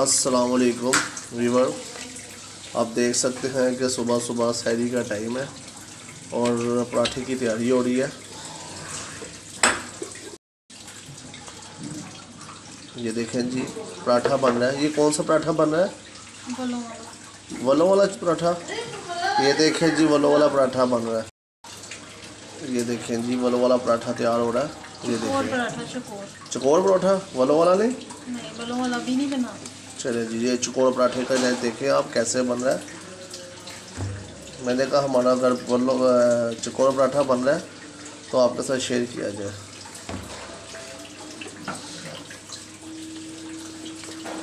असलकुम वीवर आप देख सकते हैं कि सुबह सुबह सैरी का टाइम है और पराठे की तैयारी हो रही है। ये देखें जी पराठा बन रहा है। ये कौन सा पराठा बन रहा है? वलों वाला पराठा। ये देखें जी वलों वाला पराठा बन रहा है। ये देखें जी वलों वाला पराठा तैयार हो रहा है। ये देखें। चकोर पराठा? वलों वाला नहीं? नहीं वलों वाला भी नहीं बना। चले जी, ये चकोर पराठे का देखें आप कैसे बन रहा है। मैंने कहा हमारा अगर बोलो चकोर पराठा बन रहा है तो आपके साथ शेयर किया जाए।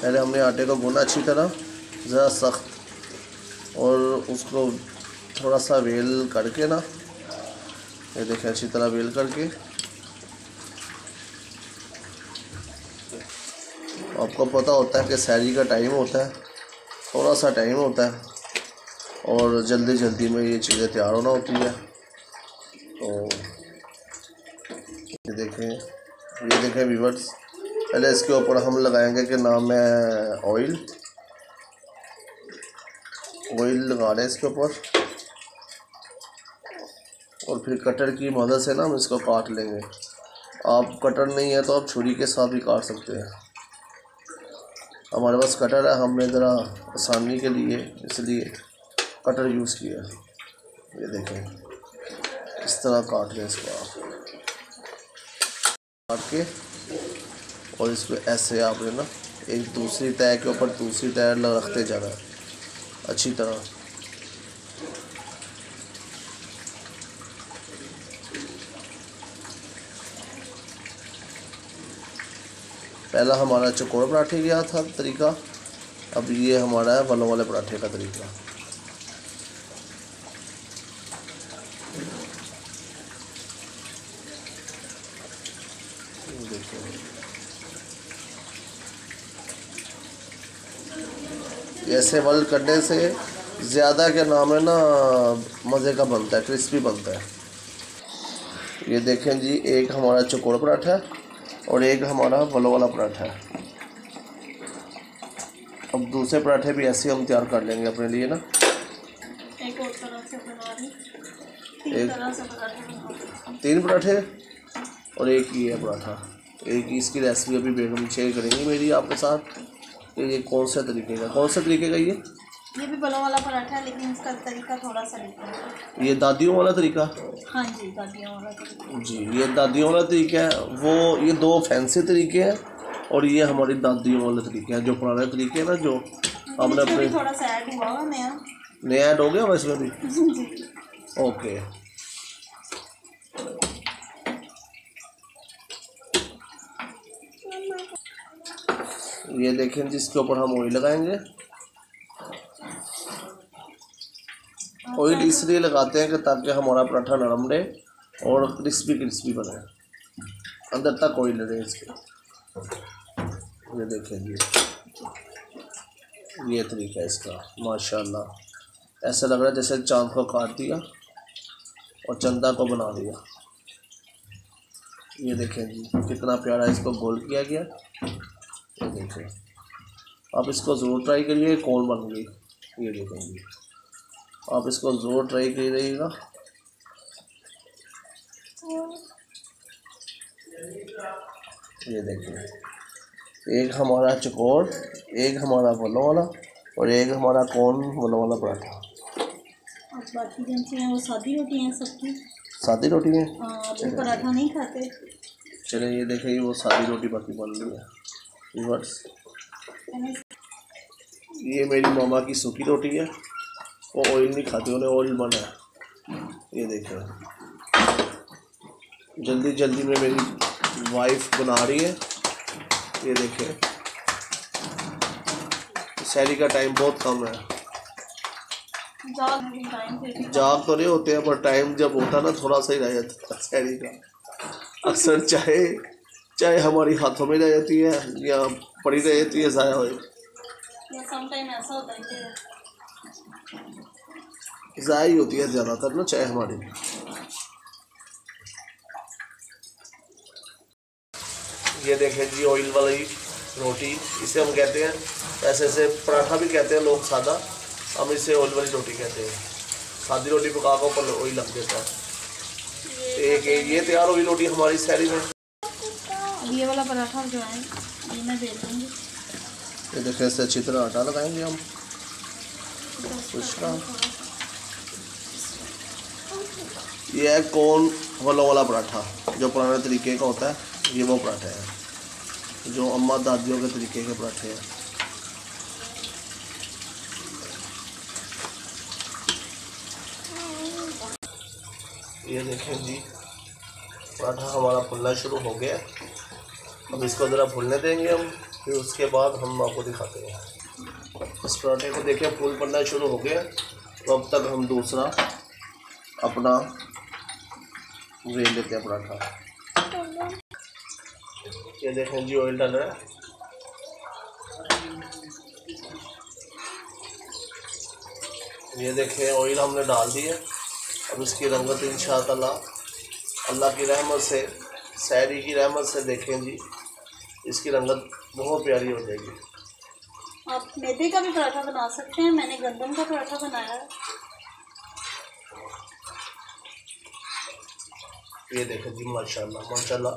पहले हमने आटे को गूना अच्छी तरह, ज़रा सख्त, और उसको थोड़ा सा वेल करके ना, ये देखें अच्छी तरह वेल करके। आपको पता होता है कि सैरी का टाइम होता है थोड़ा सा टाइम होता है, और जल्दी जल्दी में ये चीज़ें तैयार होना होती है। तो ये देखें ये देखें वीवर्स पहले इसके ऊपर हम लगाएँगे कि नाम है ऑयल ऑयल लगा रहे हैं इसके ऊपर। और फिर कटर की मदद से ना हम इसको काट लेंगे। आप कटर नहीं है तो आप छुरी के साथ भी काट सकते हैं। हमारे पास कटर है, हमने ज़रा आसानी के लिए इसलिए कटर यूज़ किया। ये देखें, इस तरह काट लें इसको आप। काट के, और इसको ऐसे आपने ना, एक दूसरी तय के ऊपर दूसरी तय रखते जाना, अच्छी तरह। पहला हमारा चकोर पराठे गया था तरीका। अब ये हमारा है वलों वाले पराठे का तरीका। ऐसे वल करने से ज़्यादा क्या नाम है ना, मज़े का बनता है, क्रिस्पी बनता है। ये देखें जी, एक हमारा चकोड़ पराठा है। और एक हमारा वलो वाला पराठा है। अब दूसरे पराठे भी ऐसे हम तैयार कर लेंगे अपने लिए ना। एक और तरह से बना रही तीन एक- तरह से पराठे तीन पराठे और एक ही है पराठा। एक ही इसकी रेसिपी अभी बेगम शेयर करेंगी मेरी आपके साथ। ये कौन से तरीके का कौन से तरीके का ये? ये भी बलों वाला पराठा है लेकिन इसका तरीका थोड़ा सा डिफरेंट है। ये दादियों वाला तरीका? हाँ जी दादियों वाला तरीका। जी ये दादियों वाला तरीका है। वो ये दो फैंसी तरीके हैं और ये हमारी दादियों वाले तरीके हैं। जो पुराने तरीके हैं ना जो हमने अपने थोड़ा सा ऐड हुआ हुआ नया। नया ऐड हो गया वैसे भी ओके ये देखें जिसके ऊपर हम ऑयल लगाएँगे। ऑयल इसलिए लगाते हैं कि ताकि हमारा पराठा नरम रहे और क्रिस्पी क्रिस्पी बने। अंदर तक ऑयल रहे इसके। ये जी। ये तरीका है इसका, माशाल्लाह। ऐसा लग रहा है जैसे चाँद को काट दिया और चंदा को बना दिया। ये देखें जी, कितना प्यारा इसको गोल किया गया। ये देखें। आप इसको ज़रूर ट्राई करिए, कौन बन गई? ये देखें जी। आप इसको ज़रूर ट्राई करिएगा। ये देखिए एक हमारा चकोर एक हमारा वलों वाला और एक हमारा कौन वलों वाला पराठा। बाकी जिनसे वो सादी रोटी हैं सबकी। सादी रोटी है? हाँ, पराठा नहीं खाते। चलिए ये देखें ये वो सादी रोटी बाकी बन रही है। ये मेरी मामा की सूखी रोटी है। वो ऑयल नहीं खाती उन्हें ऑयल बना है ये देखें। जल्दी जल्दी में मेरी वाइफ बना रही है। ये देखें। शहरी का टाइम बहुत कम है। जाग तो नहीं होते हैं पर टाइम जब होता है ना थोड़ा सा ही रह जाता है शहरी का। अक्सर चाहे चाहे हमारी हाथों में रह जाती है या पड़ी रह जाती है ज़ाया हो। या ऐसा होता है ही होती है ज़्यादातर ना चाहे हमारी ये देखें जी ऑयल वाली रोटी इसे हम कहते हैं ऐसे ऐसे पराठा भी कहते हैं लोग सादा हम इसे ऑयल वाली रोटी कहते हैं। सादी रोटी पका कर ऊपर ऑयल लग देता है। एक एक ये तैयार हुई रोटी हमारी शहरी में। ये वाला पराठा जो है ये मैं दे दूँगी। ये देखें इससे अच्छी तरह आटा लगाएँगे हम। उसका ये है कौन फलों वाला पराठा, जो पुराने तरीके का होता है, ये वो पराठा है। जो अम्मा दादियों के तरीके के पराठे हैं। ये देखें जी, पराठा हमारा फुलना शुरू हो गया। अब इसको ज़रा फूलने देंगे हम, फिर उसके बाद हम आपको दिखाते हैं। इस पराठे को देखें फूल पड़ना शुरू हो गया। तो अब तक हम दूसरा अपना वेल लेते हैं पराठा ये देखें जी ऑयल डाल रहा है। ये देखें ऑयल हमने डाल दिया अब इसकी रंगत इन अल्लाह की रहमत से, सैरी की रहमत से देखें जी, इसकी रंगत बहुत प्यारी हो जाएगी। आप मैदे का भी पराठा बना सकते हैं, मैंने गंदम का पराठा बनाया है। ये देखें जी, माशाल्लाह माशाल्लाह,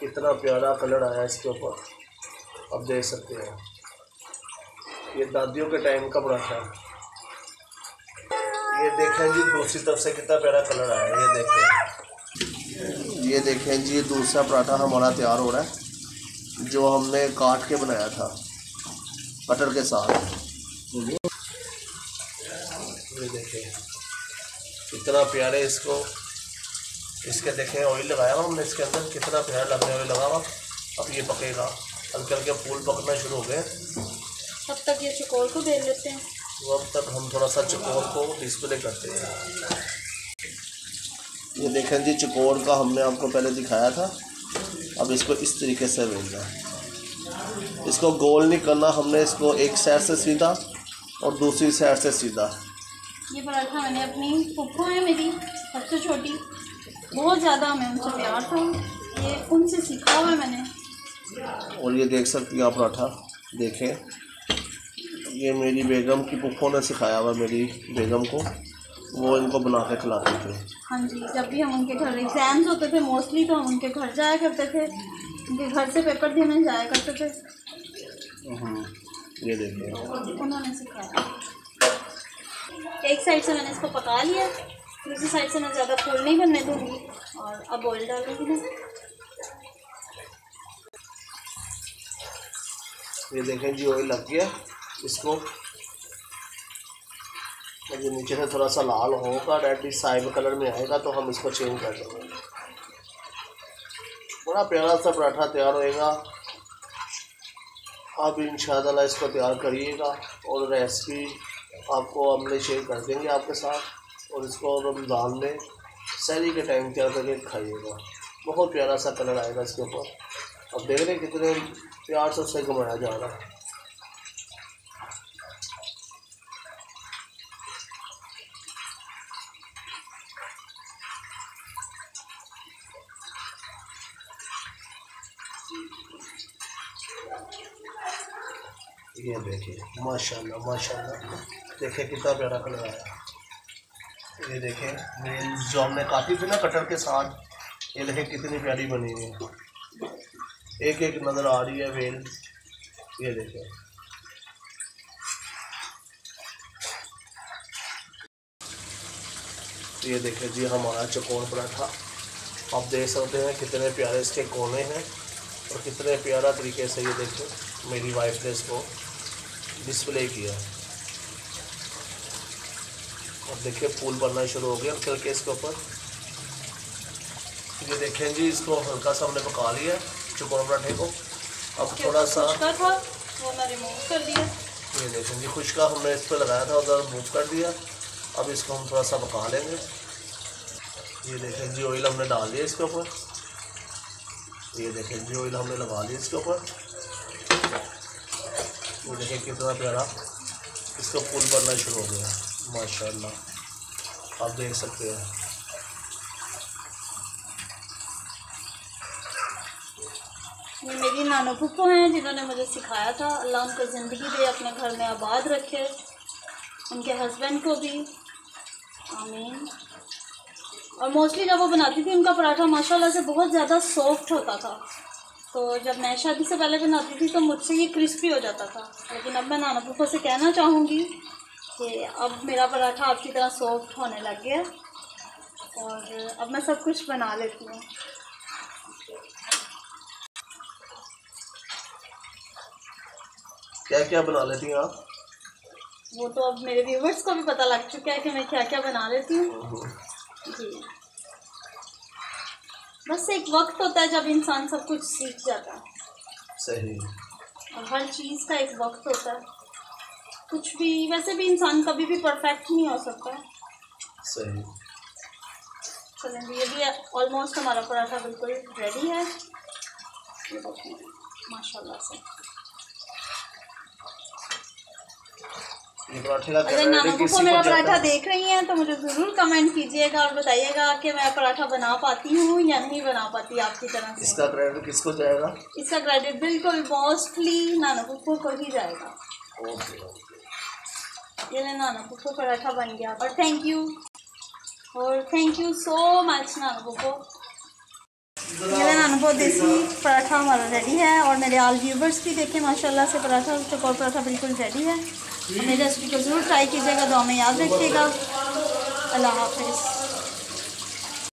कितना प्यारा कलर आया इसके ऊपर। अब देख सकते हैं। ये दादियों के टाइम का पराठा है। ये देखें जी, दूसरी तरफ़ से कितना प्यारा कलर आया ये देखें। ये देखें जी दूसरा पराठा हमारा तैयार हो रहा है, जो हमने काट के बनाया था। बटर के साथ। ये देखें कितना प्यारे इसको। इसके देखें ऑयल लगाया हुआ हमने इसके अंदर। कितना प्यारा लगने ऑयल लगा हुआ। अब ये पकेगा। हल्के हल्के फूल पकना शुरू हो गए। तब तक ये चकोर को दे लेते हैं। अब तक हम थोड़ा सा चकोर को डिस्प्ले करते हैं। ये देखें जी चकोर का हमने आपको पहले दिखाया था। अब इसको इस तरीके से भेजना है। इसको गोल नहीं करना हमने इसको एक साइड से सीधा और दूसरी साइड से सीधा। ये पराठा मैंने अपनी पुप्पो है मेरी सबसे छोटी। बहुत ज़्यादा हमें उनसे प्यार था ये उनसे सीखा हुआ मैंने। और ये देख सकती हैं आप पराठा। देखें। ये मेरी बेगम की पुप्पो ने सिखाया हुआ मेरी बेगम को। वो इनको बना के खिलाते थे। हाँ जी जब भी हम उनके घर एग्ज़ाम्स होते थे मोस्टली तो हम उनके घर जाया करते थे। घर से पेपर देने जाया करते थे। हम्म, ये देखिए। उन्होंने सिखाया। एक साइड से मैंने इसको पका लिया दूसरी साइड से मैं ज़्यादा फूल नहीं बनने दूँगी और अब ऑयल डालूँगी मैं। ये देखें जी ऑयल लग गया इसको। जो नीचे से थोड़ा सा लाल होगा रेड साइब कलर में आएगा तो हम इसको चेंज कर देंगे। बड़ा प्यारा सा पराठा तैयार होएगा। आप इन इसको तैयार करिएगा और रेसिपी आपको हमने शेयर कर देंगे आपके साथ और इसको रमज़ान में सैली के टाइम तैयार करके खाइएगा। बहुत प्यारा सा कलर आएगा इसके ऊपर। अब देख रहे हैं कितने प्यार से उसे घुमाया जा रहा है। ये देखिए, माशाल्लाह माशाल्लाह। देखिए कितना प्यारा कलर आया। ये देखें मेन जो हमने काटी थी ना कटर के साथ ये देखें कितनी प्यारी बनी हुई है। एक एक नज़र आ रही है वेल। ये देखें ये देखें जी, हमारा चकोर पराठा। आप देख सकते हैं कितने प्यारे इसके कोने हैं और कितने प्यारा तरीके से ये देखें मेरी वाइफ ने इसको डिस्प्ले किया। और देखिए फूल बनना शुरू हो गया। चल के इसके ऊपर। ये देखें जी इसको हल्का सा हमने पका लिया। चुकोर पराठे को। अब थोड़ा सा कर दिया। ये देखें जी खुशका हमने इस पर लगाया था उधर मूव कर दिया। अब इसको हम थोड़ा सा पका लेंगे। ये देखें जी ऑयल हमने डाल दिया इसके ऊपर। ये देखें जी ऑयल हमने लगा लिया इसके ऊपर। ये देखें कितना प्यारा। इसका फूल बनना शुरू हो गया। माशाल्लाह। आप देख सकते हैं। ये मेरी नानो फुप्पो हैं, जिन्होंने मुझे सिखाया था। अल्लाह उनको ज़िंदगी दे, अपने घर में आबाद रखे। उनके हस्बैंड को भी। आमीन। और मोस्टली जब वो बनाती थी, उनका पराठा माशाल्लाह से बहुत ज़्यादा सॉफ्ट होता था। तो जब मैं शादी से पहले बनाती थी तो मुझसे ये क्रिस्पी हो जाता था। लेकिन अब मैं नाना फूफो से कहना चाहूँगी कि अब मेरा पराठा आपकी तरह सॉफ्ट होने लग गया और अब मैं सब कुछ बना लेती हूँ। क्या क्या बना लेती हैं आप? वो तो अब मेरे व्यूवर्स को भी पता लग चुका है कि मैं क्या क्या बना लेती हूँ। जी। बस एक वक्त होता है जब इंसान सब कुछ सीख जाता है। सही। और हर चीज़ का एक वक्त होता है। कुछ भी वैसे भी इंसान कभी भी परफेक्ट नहीं हो सकता। सही। चलें ये भी ऑलमोस्ट हमारा पराठा बिल्कुल रेडी है। माशाल्लाह से ये पराठे का अगर को मेरा पराठा देख रही हैं तो मुझे ज़रूर कमेंट कीजिएगा और बताइएगा कि मैं पराठा बना पाती हूँ या नहीं बना पाती आपकी तरह से। इसका क्रेडिट किसको जाएगा? इसका क्रेडिट बिल्कुल मोस्टली नाना पुप्पो को ही जाएगा। ओके ये ले नाना पुप्पो पराठा बन गया। और थैंक यू और थैंक यू सो मच नाना पुप्पो ये नाना पुप्पो देसी पराठा हमारा रेडी है और मेरे आल व्यूवर्स भी देखें माशाल्लाह से पराठा चकोर पराठा बिल्कुल रेडी है। मेरी रेसिपी को ज़रूर ट्राई कीजिएगा दुआ हमें याद रखिएगा। अल्लाह हाफिज़।